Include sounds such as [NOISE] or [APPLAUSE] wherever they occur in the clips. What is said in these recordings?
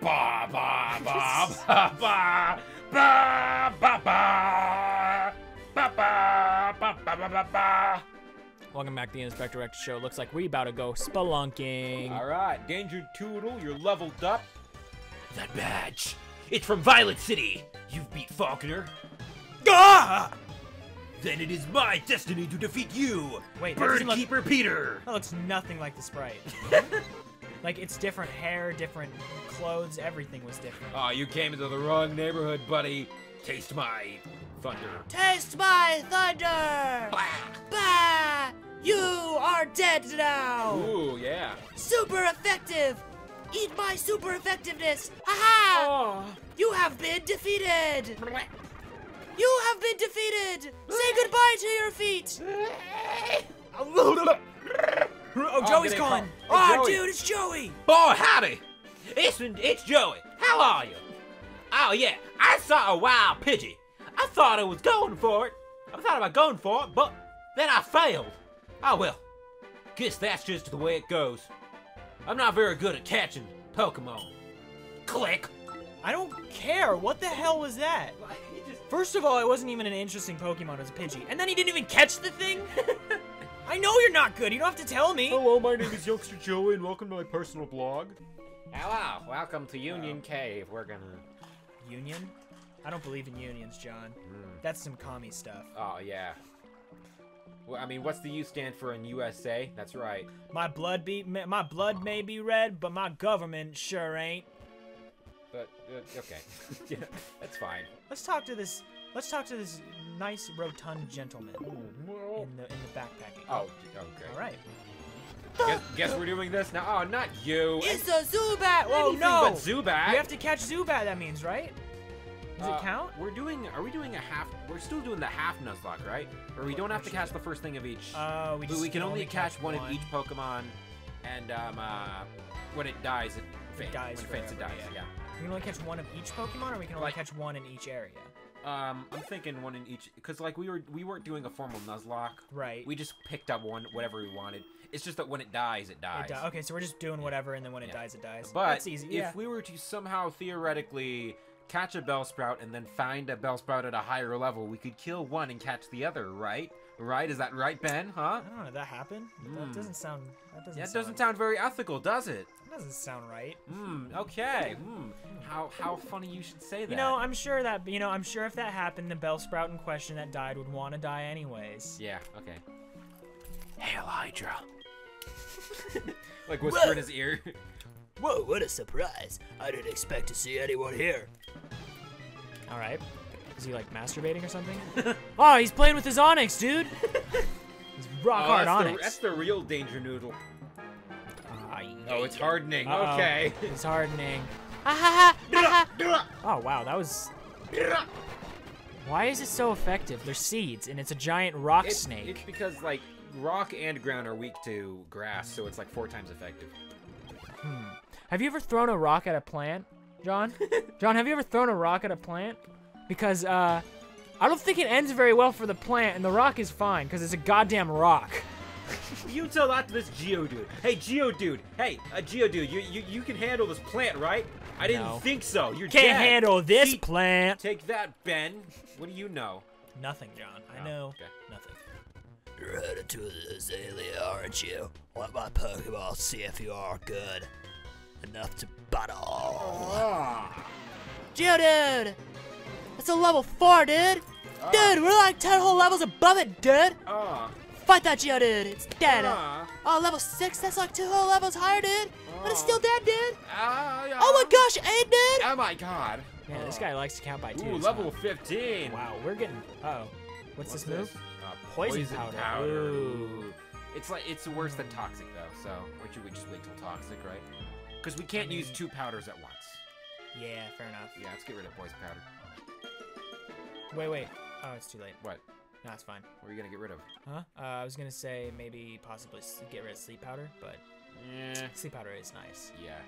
Ba ba ba ba ba ba ba ba ba ba ba ba ba ba ba. Welcome back to the Inspectorector show. Looks like we about to go spelunking. All right, Danger Toodle, you're leveled up. That badge. It's from Violet City. You've beat Falkner. Ah! Then it is my destiny to defeat you, Wait, doesn't look- Birdkeeper Peter. That looks nothing like the sprite. [LAUGHS] like it's different hair, different clothes, everything was different. Oh, you came into the wrong neighborhood, buddy. Taste my thunder. Taste my thunder! Bah! Bah! You are dead now! Ooh, yeah. Super effective! Eat my super effectiveness! Haha! Oh. You have been defeated! [LAUGHS] You have been defeated! Say goodbye to your feet! Oh, Joey's getting calling! caught. Oh, Joey. dude, it's Joey! Boy, howdy. It's, it's Joey. How are you? Oh, yeah. I saw a wild pigeon. I thought I was going for it. I thought about going for it, but then I failed. Oh, well. Guess that's just the way it goes. I'm not very good at catching Pokemon. Click. I don't care. What the hell was that? First of all, it wasn't even an interesting Pokemon. It was a Pidgey. And then he didn't even catch the thing? [LAUGHS] I know you're not good. You don't have to tell me. Hello, my name is Youngster Joey, and welcome to my personal blog. Hello. Welcome to Union Cave. We're gonna. Union? I don't believe in unions, John. Hmm. That's some commie stuff. Oh, yeah. Well, I mean, what's the U stand for in USA? That's right. My blood be my blood may be red, but my government sure ain't. But, uh, okay. [LAUGHS] yeah, that's fine. Let's talk to this. Let's talk to this nice rotund gentleman in the in the backpacking. Oh, okay. all right. Guess, guess we're doing this now? Oh, not you. It's a Zubat. Whoa, Anything no. but Zubat. We have to catch Zubat. That means right? Does Uh, it count? We're doing. Are we doing a half? We're still doing the half Nuzlocke, right? Or we don't have to catch the first thing of each. Uh, we we, just we can only catch, one, one of each Pokemon, and um, uh, when it dies, it faints. dies when it faints, it dies. yeah. We can only catch one of each Pokemon, or we can only Like- catch one in each area. Um, I'm thinking one in each, because like we were we weren't doing a formal Nuzlocke. Right. We just picked up one, whatever we wanted. It's just that when it dies, it dies. It di- okay, so we're just doing whatever, and then when it Yeah. dies, it dies. But That's easy. if yeah. we were to somehow theoretically catch a Bellsprout and then find a Bellsprout at a higher level, we could kill one and catch the other, right? Right? Is that right, Ben? Huh? I don't know. Did that happen? That Hmm. doesn't sound. That doesn't. Yeah, it sound, doesn't sound very ethical, does it? That doesn't sound right. Hmm. Okay. Hmm. How how funny you should say that. You know, I'm sure that you know, I'm sure if that happened, the Bellsprout in question that died would want to die anyways. Yeah. Okay. Hail Hydra. [LAUGHS] Like whisper in his ear. [LAUGHS] Whoa, what a surprise. I didn't expect to see anyone here. All right. Is he like masturbating or something? [LAUGHS] oh, he's playing with his Onix, dude. [LAUGHS] he's rock Oh, hard that's, the, that's the real danger noodle. Ah, Oh, it's hardening. Uh-oh. Okay. [LAUGHS] It's hardening. Ah, oh wow, that was. Why is it so effective? They're seeds, and it's a giant rock It's, snake. it's because like rock and ground are weak to grass, so it's like four times effective. Have you ever thrown a rock at a plant, John? [LAUGHS] John, have you ever thrown a rock at a plant? Because uh, I don't think it ends very well for the plant, and the rock is fine because it's a goddamn rock. [LAUGHS] You tell that to this Geodude. Hey, Geodude. Hey, uh, Geodude, you, you you can handle this plant, right? I didn't No. think so. You're Can't dead. handle this See- plant. Take that, Ben. What do you know? Nothing, John. I Oh, know okay. nothing. You're headed to the Azalea, aren't you? Let my Pokeball see if you are good. Enough to battle. Geodude! That's a level 4, dude! Dude, we're like 10 whole levels above it, dude! Ah. Fight that Geodude! It's dead! Ah. Oh, level 6? That's like two whole levels higher, dude! But it's still dead, dude! Ah, yeah. Oh my gosh, 8, dude! Oh my god. Man, this guy likes to count by Ooh, level huh? 15. Wow, we're getting. Uh oh. What's, this move? Uh, Poison powder. Ooh. It's like it's worse than toxic though. So, or should we just wait till toxic, right? Because we can't use two powders at once. Yeah, fair enough. Yeah, let's get rid of poison powder. Wait, wait. Oh, it's too late. What? No, it's fine. What are you gonna get rid of? Huh? Uh, I was gonna say maybe possibly get rid of sleep powder, but Yeah. sleep powder is nice. Yeah.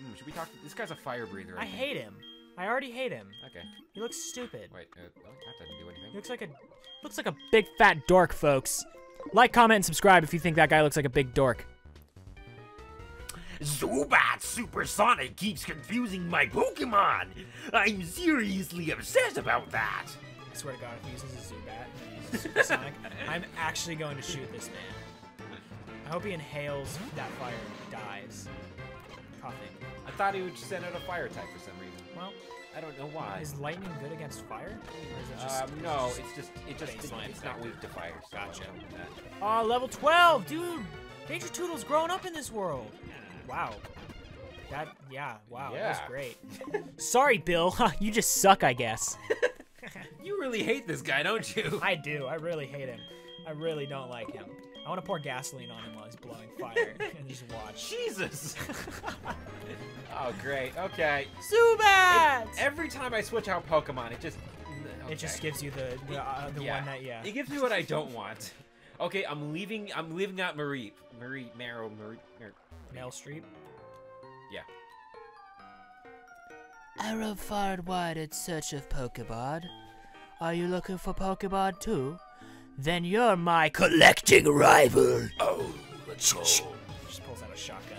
Hmm, should we talk? This guy's a fire breather. I think. hate him. I already hate him. Okay. He looks stupid. Wait. Uh, that didn't do He anything. looks like a looks like a big fat dork, folks. Like, comment, and subscribe if you think that guy looks like a big dork. Zubat Supersonic keeps confusing my Pokemon. I'm seriously obsessed about that. I swear to God, if he uses a Zubat and he uses Supersonic, [LAUGHS] I'm actually going to shoot this man. I hope he inhales that fire and dies. Coughing. I thought he would send out a fire type for some reason. Well, I don't know why. is lightning good against fire? Or is it just, Um, is no, just- it's just it just baseline it's not weak to fire. So Gotcha. something like. Oh, level 12, dude! Danger Toodle's growing up in this world. Wow. That, yeah, wow, that was great. [LAUGHS] Sorry, Bill. [LAUGHS] you just suck, I guess. [LAUGHS] You really hate this guy, don't you? I do. I really hate him. I really don't like him. I want to pour gasoline on him while he's blowing fire and just watch. Jesus. oh, great. Okay. Zubat! Every time I switch out Pokemon, it just It just gives you the the, uh, the yeah. one that yeah. It gives me what I don't want. Okay, I'm leaving. I'm leaving out Marie. Marie, Marrow, Marie. Mar- Mel Streep. yeah. Arrow fired wide in search of Pokemon. Are you looking for Pokemon too? Then you're my collecting rival. Oh, let's go. Just pulls out a shotgun.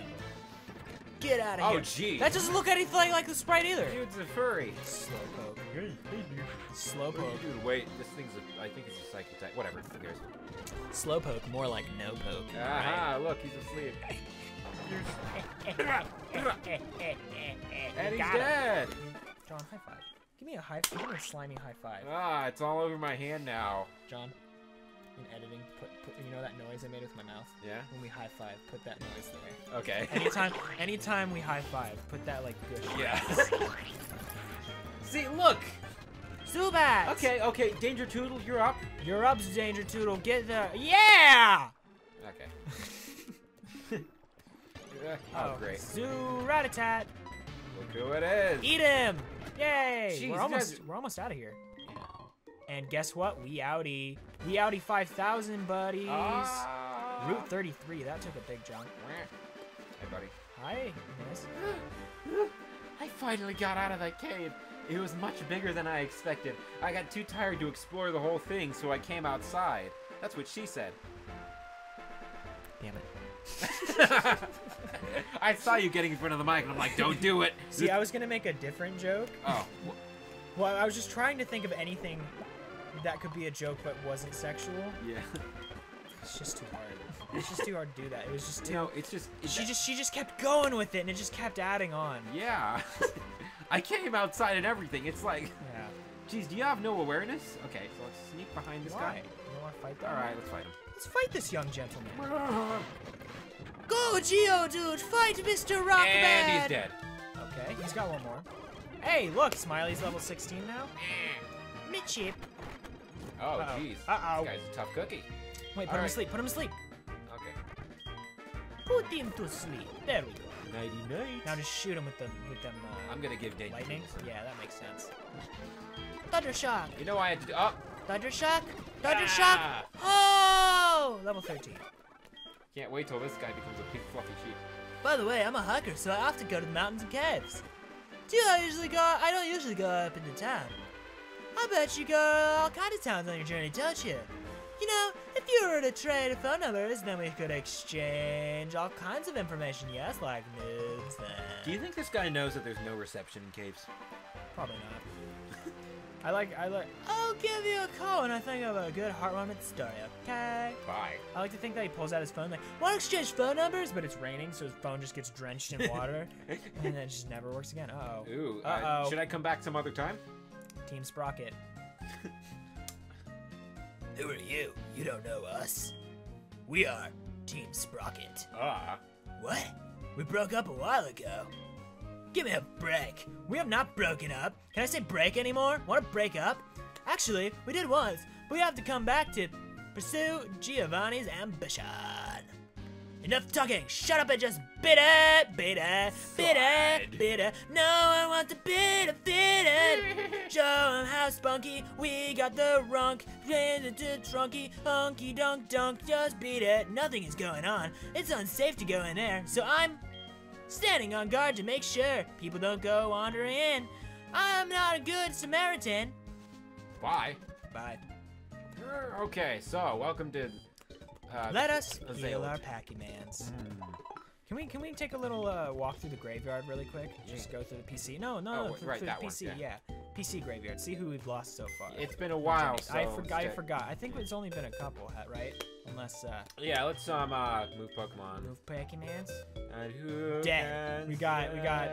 Get out of Oh, here. Oh, gee. That doesn't look anything like the sprite either. Dude's a furry. Slowpoke. Slowpoke. Dude, wait. This thing's a. I think it's a psychic type. Whatever. Who cares? Slowpoke, more like no poke. Aha! Look, he's asleep. [LAUGHS] And he's Got him. dead. John, high five. Give me a high. Give me a slimy high five. Ah, it's all over my hand now. John, in editing, put, put you know that noise I made with my mouth Yeah. when we high five. Put that noise there. Okay. Anytime, anytime we high five, put that like good. Yeah. [LAUGHS] See, look. Zubat. Okay, okay. Danger Toodle, you're up. You're up, Danger Toodle. Get the yeah. Okay. [LAUGHS] oh, great. Zooratatat. Look who it is. Eat him. Yay. Jeez, we're almost guys- we're almost out of here. And guess what? We outie. We outie 5,000 buddies. Ah. Route 33. That took a big jump. Hey, buddy. Hi, miss. [GASPS] I finally got out of that cave. It was much bigger than I expected. I got too tired to explore the whole thing, so I came outside. That's what she said. Damn it. [LAUGHS] I saw you getting in front of the mic, and I'm like, don't do it. See, I was gonna make a different joke. Oh, Well, I was just trying to think of anything that could be a joke but wasn't sexual. yeah. It's just too hard. [LAUGHS] It's just too hard to do that. It was just too. No, it's just. It's She just she just kept going with it and it just kept adding on. Yeah. [LAUGHS] I came outside and everything. It's like, Yeah. geez, do you have no awareness? Okay, so let's sneak behind this Why? guy. You want to fight that? All right, let's fight him. Let's fight this young gentleman. [LAUGHS] Go, Geodude, fight Mr. Rockman. And he's dead. Okay, he's got one more. Hey, look, Smiley's level 16 now. Eh. Machop. Oh, Uh-oh. Uh-oh. This guy's a tough cookie. Wait, put him Alright. to sleep. Put him to sleep. Okay. Put him to sleep. There we go. Nighty night. Now just shoot him with them with them uh, I'm gonna give Danger lightning. Toodle. Yeah, that makes sense. Thunder Shock. You know I had to do. Oh, Thunder Shock. Thunder Ah. Shock. Oh! Level 13. can't wait till this guy becomes a big fluffy sheep. By the way, I'm a hiker, so I often go to the mountains and caves. Do I usually go? I don't usually go up into town. I bet you go all kinds of towns on your journey, don't you? You know, if you were to trade phone numbers, then we could exchange all kinds of information. Yes, like nudes. Do you think this guy knows that there's no reception in caves? Probably not. I like I like I'll give you a call when I think of a good heartwarming story. Okay. Bye. I like to think that he pulls out his phone like, want to exchange phone numbers? But it's raining, so his phone just gets drenched in water, [LAUGHS] and then it just never works again. Uh oh. Ooh. Uh, Uh-oh. should I come back some other time? Team Sprocket. [LAUGHS] Who are you? You don't know us. We are Team Sprocket. Ah. What? We broke up a while ago. Give me a break. We have not broken up. Can I say break anymore? Want to break up? Actually, we did once, but we have to come back to pursue Giovanni's ambition. Enough talking. Shut up and just bid it, bid it, bid it, bid it. No one wants to bid it. [LAUGHS] Show 'em how spunky we got the runk. Ran into trunky, hunky dunk dunk. Just beat it. Nothing is going on. It's unsafe to go in there, so I'm standing on guard to make sure people don't go wandering in. I'm not a good Samaritan. Bye. Bye. Uh, okay, so welcome to. Uh, Let us a heal our Pac-Mans. Mm. Can we can we take a little uh, walk through the graveyard really quick? Just go through the PC. No, no, Oh, no, through, right, through that the one, PC. yeah. PC graveyard. See who we've lost so far. It's been a while, so I forgot. I forgot. I think it's only been a couple, right? Unless uh, Yeah, let's um uh move Pokemon. move Pac-Mans. And who Dead. We got- we got-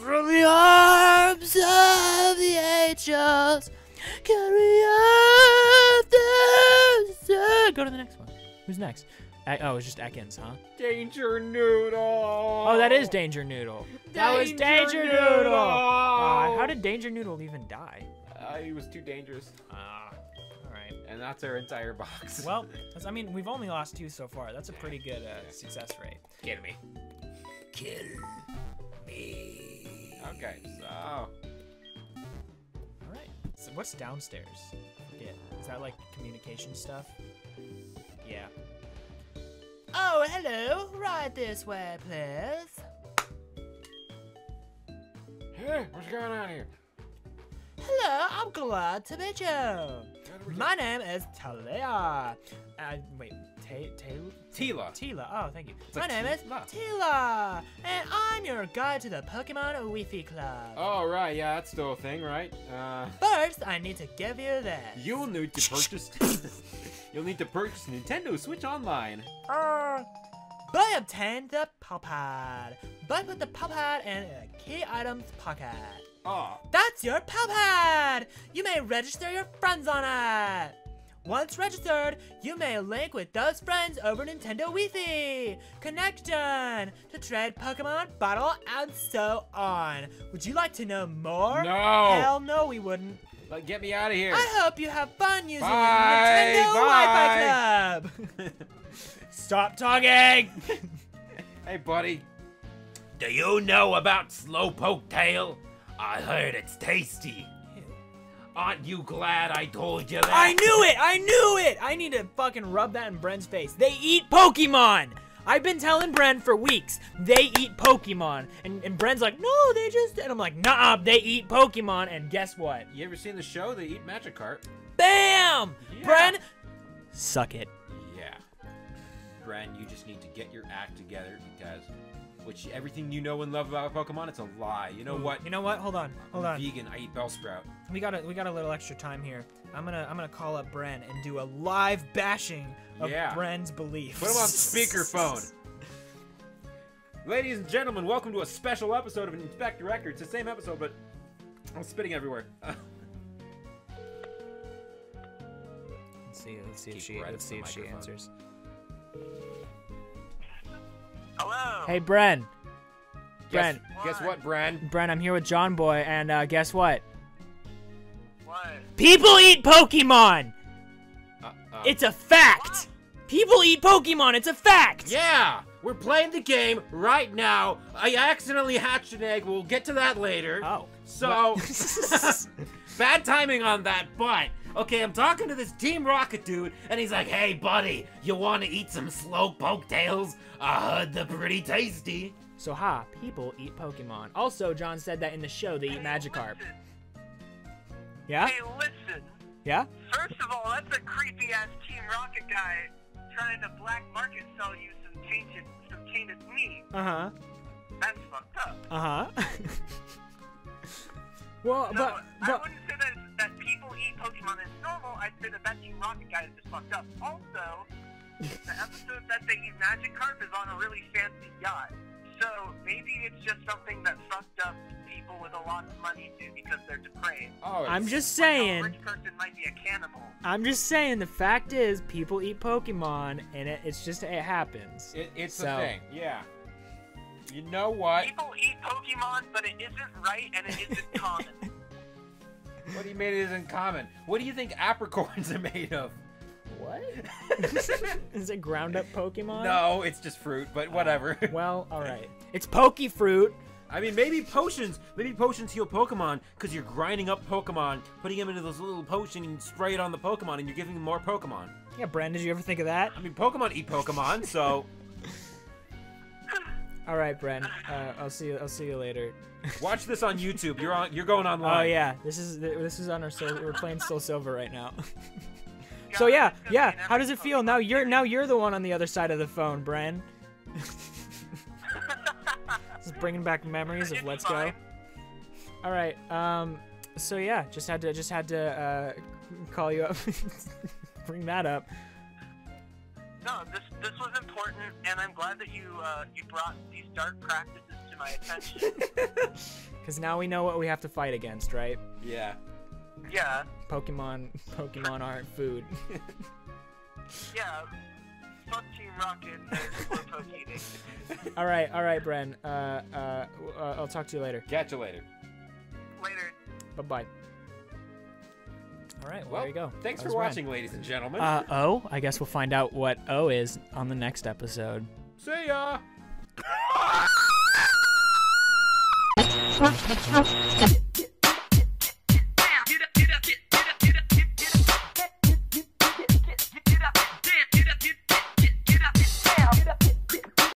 From the arms of the angels, carry out the sun. Go to the next one. Who's next? A- oh, it's just Ekans, huh? Danger Noodle. Oh, that is Danger Noodle. That was Danger Danger Noodle. Noodle. Uh, how did Danger Noodle even die? Uh, he was too dangerous, Ah, all right. and that's our entire box. Well, [LAUGHS] that's- I mean, we've only lost two so far. That's a pretty good uh, success rate. get me. Kill me. Okay, so All right. So what's downstairs? Yeah. Is that like communication stuff? Yeah. Oh, hello. Right this way, please. hey, what's going on here? Hello, I'm glad to meet you. My name is Talia. Uh, wait. Teala. Teala. Oh, thank you. My like name is Teala. Teala, and I'm your guide to the Pokemon Wi-Fi Club. Oh right, yeah, that's still a thing, right? Uh, First, I need to give you this. you'll need to purchase. [LAUGHS] you'll need to purchase Nintendo Switch Online. Uh, Boy obtained the Pal-Pad. Boy put the Pal-Pad in a key items pocket. Oh, That's your Pal-Pad! You may register your friends on it! Once registered, you may link with those friends over Nintendo Wi-Fi, connection, to trade Pokemon, battle, and so on. Would you like to know more? No. Hell no, we wouldn't. But get me out of here. I hope you have fun using Bye, Nintendo bye. Wi-Fi Club. [LAUGHS] Stop talking. [LAUGHS] hey, buddy. Do you know about Slowpoke Tail? I heard it's tasty. Aren't you glad I told you that? I knew it. I knew it. I need to fucking rub that in Bren's face. They eat Pokemon. I've been telling Bren for weeks they eat Pokemon, and, and Bren's like, no, they just. And I'm like, nah, they eat Pokemon. And guess what? You ever seen the show? They eat Magikarp. Bam! Yeah. Bren, suck it. Bren, you just need to get your act together because which everything you know and love about Pokemon, it's a lie. You know what? You know what? Hold on. Hold I'm on. vegan. I eat Bellsprout. We got a we got a little extra time here. I'm gonna I'm gonna call up Bren and do a live bashing of Yeah. Bren's beliefs. Put him on speakerphone. [LAUGHS] Ladies and gentlemen, welcome to a special episode of Inspectorector. It's the same episode, but I'm spitting everywhere. Let's see. Let's see if she. right Let's see if she microphone. answers. Hello. Hey, Bren. guess, Bren. guess what, Bren? Bren, I'm here with John Boy, and uh, guess what? What? People eat Pokemon. Uh, uh, It's a fact. People eat Pokemon. It's a fact. yeah. We're playing the game right now. I accidentally hatched an egg. We'll get to that later. Oh. So, [LAUGHS] [LAUGHS] bad timing on that, but okay, I'm talking to this Team Rocket dude, and he's like, "Hey, buddy, you want to eat some Slowpoke tails? I heard they're pretty tasty." So ha, people eat Pokemon. Also, John said that in the show they eat Hey, Magikarp. listen. Yeah? Hey, listen. Yeah? First of all, that's a creepy ass Team Rocket guy trying to black market sell you some tainted, some tainted meat. Uh huh. That's fucked up. Uh huh. [LAUGHS] well, So but I but wouldn't say that that people eat Pokemon is normal. I'd say that that Team Rocket guy is just fucked up. Also, the episode that they eat Magikarp is on a really fancy yacht. So maybe it's just something that fucked up people with a lot of money do because they're depraved. Oh, I'm it's- just Like, a saying. rich person might be a cannibal. I'm just saying. The fact is, people eat Pokemon, and it, it's just it happens. It, it's So- a thing. Yeah. You know what? People eat Pokemon, but it isn't right and it isn't [LAUGHS] common. What do you mean it isn't common? What do you think apricorns [LAUGHS] are made of? What? [LAUGHS] Is it ground up Pokemon? No, it's just fruit, but oh, whatever. Well, all [LAUGHS] right. It's Pokefruit. I mean, maybe potions. Maybe potions heal Pokemon because you're grinding up Pokemon, putting them into this little potion, and you spray it on the Pokemon, and you're giving them more Pokemon. Yeah, Bren, did you ever think of that? I mean, Pokemon eat Pokemon, so All right, Bren. Uh, I'll see you. I'll see you later. [LAUGHS] Watch this on YouTube. You're on. You're going online. Oh yeah, this is this is on our soul. We're playing Soul Silver right now. [LAUGHS] So yeah, yeah. How does it feel now? You're now you're the one on the other side of the phone, Bren. [LAUGHS] Just bringing back memories of Let's. Go. All right. Um. So yeah, just had to just had to uh, call you up, bring that up. No, this this was important, and I'm glad that you uh, you brought these dark practices to my attention. [LAUGHS] Because now we know what we have to fight against, right? Yeah. yeah, Pokemon, Pokemon [LAUGHS] aren't food. [LAUGHS] yeah. Fuck Team Rocket and slow poke eating. all right, all right, Bren. Uh, uh, uh, I'll talk to you later. Catch you later. Later. Bye bye. All right, well, Well, there you go. Thanks That for was Ren. watching, ladies and gentlemen. Uh, O. I guess we'll find out what O is on the next episode. See ya. [LAUGHS]